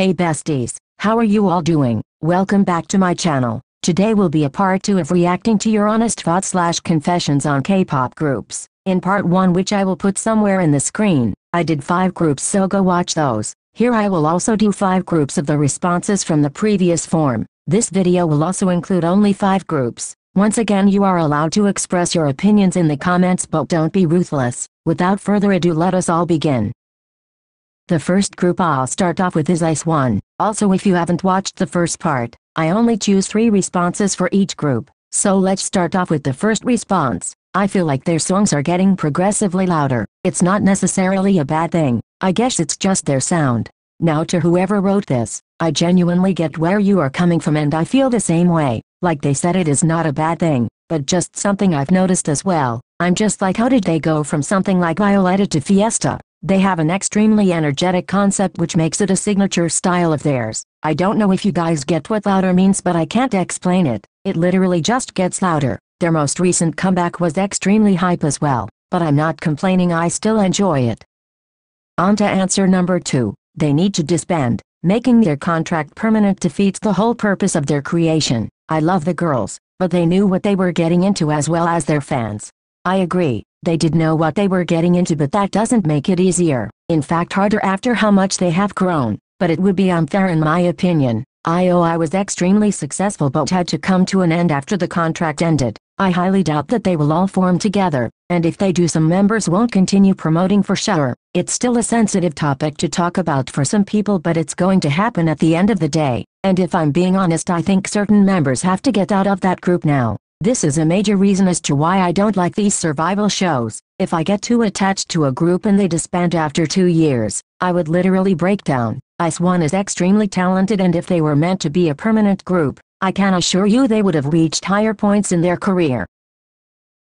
Hey besties, how are you all doing? Welcome back to my channel. Today will be a part 2 of reacting to your honest thoughts slash confessions on K-pop groups. In part 1 which I will put somewhere in the screen, I did 5 groups so go watch those. Here I will also do 5 groups of the responses from the previous form. This video will also include only 5 groups. Once again you are allowed to express your opinions in the comments but don't be ruthless. Without further ado let us all begin. The first group I'll start off with is IZ*ONE. Also if you haven't watched the first part, I only choose three responses for each group. So let's start off with the first response. I feel like their songs are getting progressively louder. It's not necessarily a bad thing. I guess it's just their sound. Now to whoever wrote this, I genuinely get where you are coming from and I feel the same way. Like they said it is not a bad thing, but just something I've noticed as well. I'm just like how did they go from something like Violetta to Fiesta? They have an extremely energetic concept which makes it a signature style of theirs. I don't know if you guys get what louder means but I can't explain it. It literally just gets louder. Their most recent comeback was extremely hype as well, but I'm not complaining I still enjoy it. On to answer number 2. They need to disband. Making their contract permanent defeats the whole purpose of their creation. I love the girls, but they knew what they were getting into as well as their fans. I agree, they did know what they were getting into but that doesn't make it easier, in fact harder after how much they have grown, but it would be unfair in my opinion. IOI oh, was extremely successful but had to come to an end after the contract ended. I highly doubt that they will all form together, and if they do some members won't continue promoting for sure. It's still a sensitive topic to talk about for some people but it's going to happen at the end of the day, and if I'm being honest I think certain members have to get out of that group now. This is a major reason as to why I don't like these survival shows. If I get too attached to a group and they disband after two years, I would literally break down. IZ*ONE is extremely talented and if they were meant to be a permanent group, I can assure you they would have reached higher points in their career.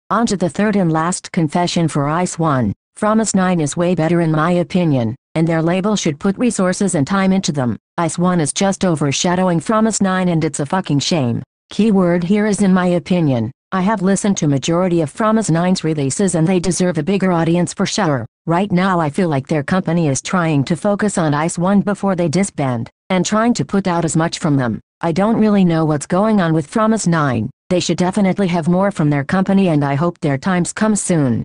On to the third and last confession for IZ*ONE. Fromis_9 is way better in my opinion, and their label should put resources and time into them. IZ*ONE is just overshadowing Fromis_9 and it's a fucking shame. Keyword here is in my opinion. I have listened to majority of Fromis_9's releases and they deserve a bigger audience for sure. Right now I feel like their company is trying to focus on IZ*ONE before they disband, and trying to put out as much from them. I don't really know what's going on with Fromis_9. They should definitely have more from their company and I hope their times come soon.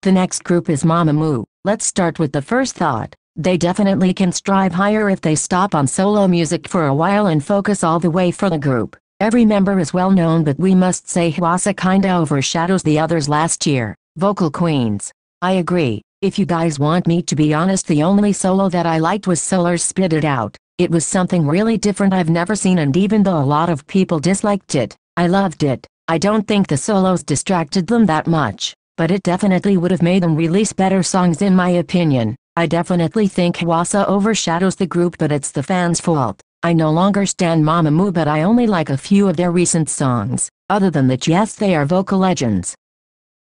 The next group is Mamamoo. Let's start with the first thought. They definitely can strive higher if they stop on solo music for a while and focus all the way for the group. Every member is well known but we must say Hwasa kinda overshadows the others last year. Vocal Queens. I agree. If you guys want me to be honest the only solo that I liked was Solar's Spit It Out. It was something really different I've never seen and even though a lot of people disliked it, I loved it. I don't think the solos distracted them that much, but it definitely would have made them release better songs in my opinion. I definitely think Hwasa overshadows the group but it's the fans' fault. I no longer stand Mamamoo but I only like a few of their recent songs. Other than that yes they are vocal legends.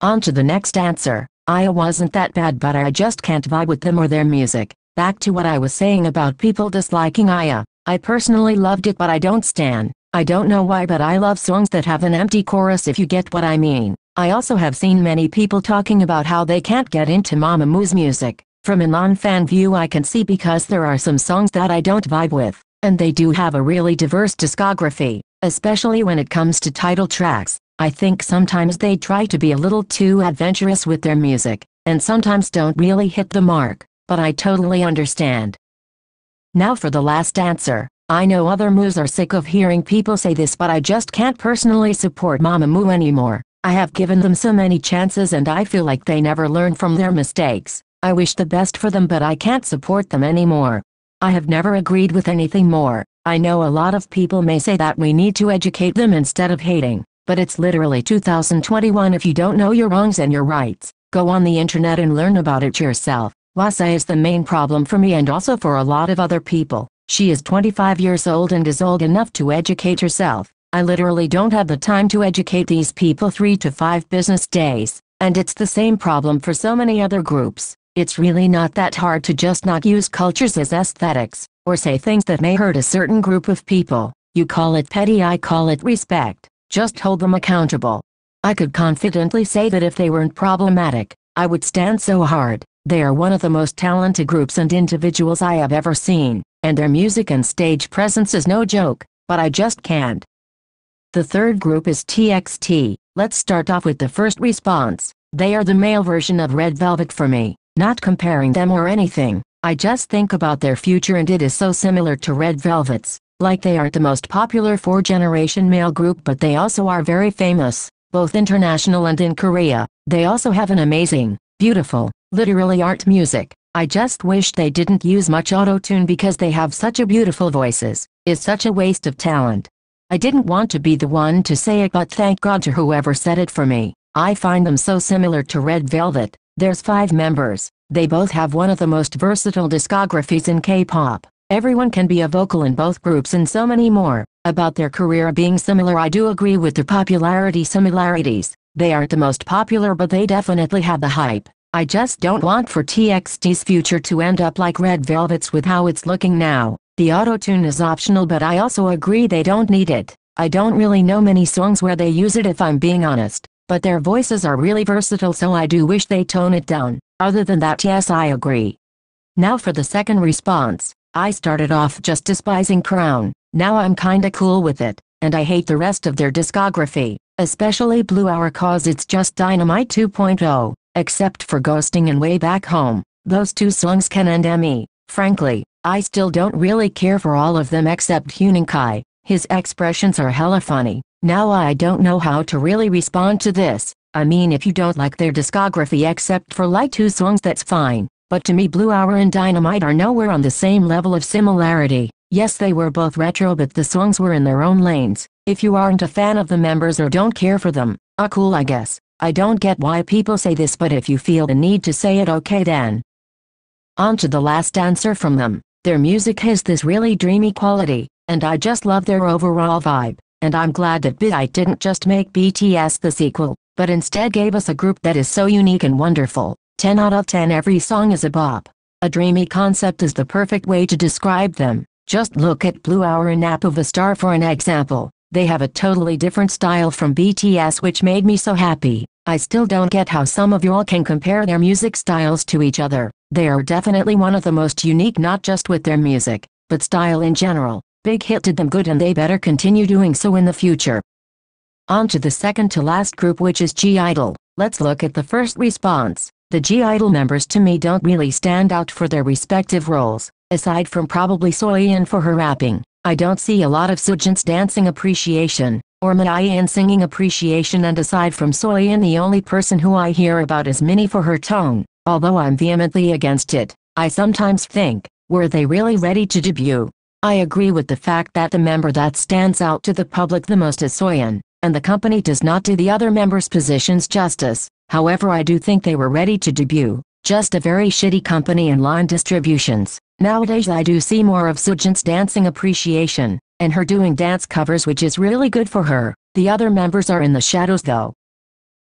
On to the next answer. I wasn't that bad but I just can't vibe with them or their music. Back to what I was saying about people disliking Aya. I personally loved it but I don't stan. I don't know why but I love songs that have an empty chorus if you get what I mean. I also have seen many people talking about how they can't get into Mamamoo's music. From a non-fan view I can see because there are some songs that I don't vibe with. And they do have a really diverse discography, especially when it comes to title tracks. I think sometimes they try to be a little too adventurous with their music, and sometimes don't really hit the mark, but I totally understand. Now for the last answer. I know other moos are sick of hearing people say this but I just can't personally support Mamamoo anymore. I have given them so many chances and I feel like they never learn from their mistakes. I wish the best for them but I can't support them anymore. I have never agreed with anything more. I know a lot of people may say that we need to educate them instead of hating, but it's literally 2021 if you don't know your wrongs and your rights, go on the internet and learn about it yourself. Hwasa is the main problem for me and also for a lot of other people. She is 25 years old and is old enough to educate herself. I literally don't have the time to educate these people 3 to 5 business days, and it's the same problem for so many other groups. It's really not that hard to just not use cultures as aesthetics, or say things that may hurt a certain group of people. You call it petty I call it respect, just hold them accountable. I could confidently say that if they weren't problematic, I would stand so hard. They are one of the most talented groups and individuals I have ever seen, and their music and stage presence is no joke, but I just can't. The third group is TXT. Let's start off with the first response. They are the male version of Red Velvet for me, not comparing them or anything. I just think about their future and it is so similar to Red Velvet's. Like they aren't the most popular four-generation male group but they also are very famous, both international and in Korea. They also have an amazing, beautiful, literally art music. I just wish they didn't use much auto-tune because they have such a beautiful voices. It's such a waste of talent. I didn't want to be the one to say it but thank God to whoever said it for me. I find them so similar to Red Velvet. There's five members. They both have one of the most versatile discographies in K-pop. Everyone can be a vocal in both groups and so many more. About their career being similar I do agree with the popularity similarities. They aren't the most popular but they definitely have the hype. I just don't want for TXT's future to end up like Red Velvet's with how it's looking now. The auto-tune is optional but I also agree they don't need it. I don't really know many songs where they use it if I'm being honest, but their voices are really versatile so I do wish they tone it down. Other than that yes I agree. Now for the second response. I started off just despising Crown, now I'm kinda cool with it, and I hate the rest of their discography, especially Blue Hour cause it's just Dynamite 2.0, except for Ghosting and Way Back Home. Those two songs can end me, frankly, I still don't really care for all of them except Huening Kai. His expressions are hella funny. Now I don't know how to really respond to this. I mean if you don't like their discography except for like two songs that's fine. But to me Blue Hour and Dynamite are nowhere on the same level of similarity. Yes they were both retro but the songs were in their own lanes. If you aren't a fan of the members or don't care for them, ah cool I guess. I don't get why people say this but if you feel the need to say it okay then. On to the last answer from them. Their music has this really dreamy quality, and I just love their overall vibe, and I'm glad that Big Hit didn't just make BTS the sequel, but instead gave us a group that is so unique and wonderful. 10 out of 10 every song is a bop. A dreamy concept is the perfect way to describe them. Just look at Blue Hour and Nap of a Star for an example. They have a totally different style from BTS which made me so happy. I still don't get how some of y'all can compare their music styles to each other. They are definitely one of the most unique not just with their music, but style in general. Big Hit did them good and they better continue doing so in the future. On to the second to last group which is (G)I-DLE. Let's look at the first response. The (G)I-DLE members to me don't really stand out for their respective roles, aside from probably Soyeon for her rapping. I don't see a lot of Sujin's dancing appreciation, or Miyeon singing appreciation and aside from Soyeon the only person who I hear about is Minnie for her tone. Although I'm vehemently against it, I sometimes think, were they really ready to debut? I agree with the fact that the member that stands out to the public the most is Soyeon, and the company does not do the other members' positions justice. However I do think they were ready to debut, just a very shitty company in line distributions. Nowadays I do see more of Sujin's dancing appreciation, and her doing dance covers which is really good for her. The other members are in the shadows though.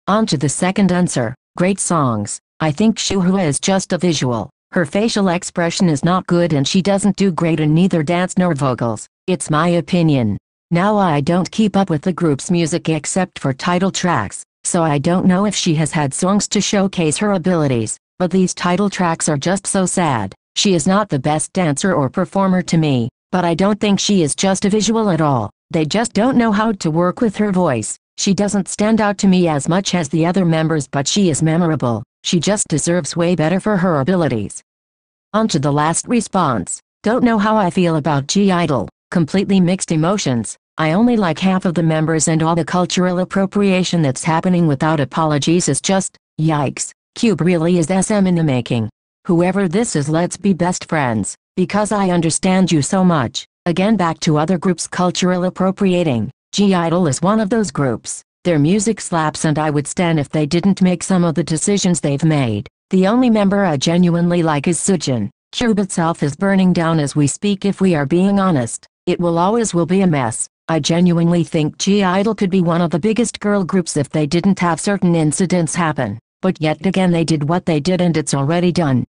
On to the second answer, great songs. I think Shuhua is just a visual. Her facial expression is not good and she doesn't do great in neither dance nor vocals. It's my opinion. Now I don't keep up with the group's music except for title tracks, so I don't know if she has had songs to showcase her abilities, but these title tracks are just so sad. She is not the best dancer or performer to me, but I don't think she is just a visual at all. They just don't know how to work with her voice. She doesn't stand out to me as much as the other members but she is memorable. She just deserves way better for her abilities. On to the last response. Don't know how I feel about (G)I-DLE. Completely mixed emotions. I only like half of the members and all the cultural appropriation that's happening without apologies is just, yikes. Cube really is SM in the making. Whoever this is let's be best friends, because I understand you so much. Again back to other groups cultural appropriating. (G)I-DLE is one of those groups. Their music slaps and I would stand if they didn't make some of the decisions they've made. The only member I genuinely like is Sujin. Cube itself is burning down as we speak if we are being honest. It will always will be a mess. I genuinely think (G)I-DLE could be one of the biggest girl groups if they didn't have certain incidents happen. But yet again they did what they did and it's already done.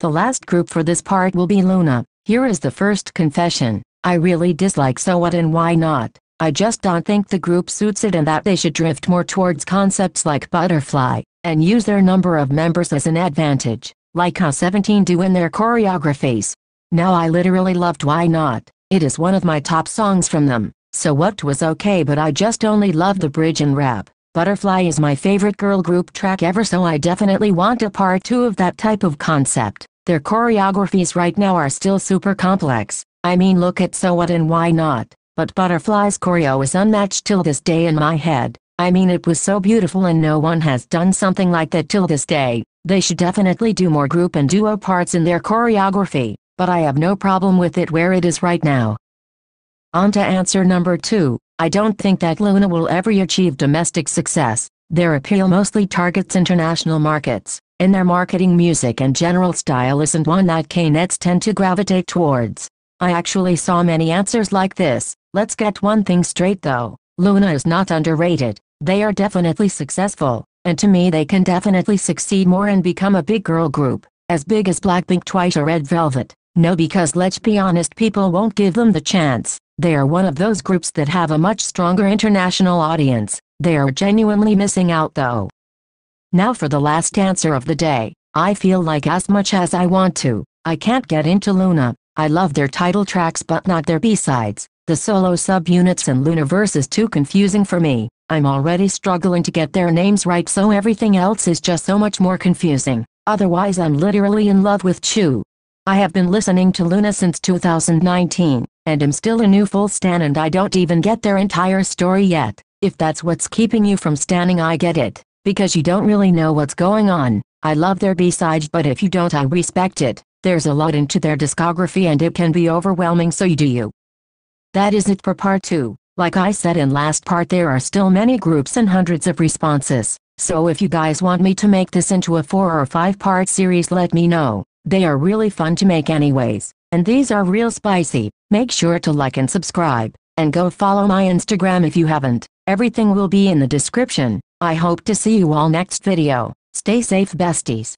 The last group for this part will be LOONA. Here is the first confession. I really dislike So What and Why Not. I just don't think the group suits it and that they should drift more towards concepts like butterfly, and use their number of members as an advantage. like how 17 do in their choreographies. Now I literally loved Why Not, it is one of my top songs from them, so what was okay but I just only love the bridge and rap. Butterfly is my favorite girl group track ever so I definitely want a part 2 of that type of concept. Their choreographies right now are still super complex, I mean look at So What and Why Not, but Butterfly's choreo is unmatched till this day in my head. I mean it was so beautiful and no one has done something like that till this day. They should definitely do more group and duo parts in their choreography, but I have no problem with it where it is right now. On to answer number 2. I don't think that LOONA will ever achieve domestic success. Their appeal mostly targets international markets, and their marketing music and general style isn't one that K-nets tend to gravitate towards. I actually saw many answers like this. Let's get one thing straight though. LOONA is not underrated. They are definitely successful, and to me they can definitely succeed more and become a big girl group, as big as Blackpink Twice or Red Velvet. No because let's be honest people won't give them the chance. They are one of those groups that have a much stronger international audience. They are genuinely missing out though. Now for the last answer of the day. I feel like as much as I want to, I can't get into LOONA, I love their title tracks but not their B-sides. The solo subunits and LOONAverse is too confusing for me. I'm already struggling to get their names right so everything else is just so much more confusing. Otherwise I'm literally in love with Chu. I have been listening to LOONA since 2019 and am still a new full stan and I don't even get their entire story yet. If that's what's keeping you from stanning I get it, because you don't really know what's going on. I love their B-sides but if you don't I respect it. There's a lot into their discography and it can be overwhelming so you do you. That is it for part 2. Like I said in last part there are still many groups and hundreds of responses. So if you guys want me to make this into a 4 or 5 part series let me know. They are really fun to make anyways. And these are real spicy. Make sure to like and subscribe. And go follow my Instagram if you haven't. Everything will be in the description. I hope to see you all next video. Stay safe besties.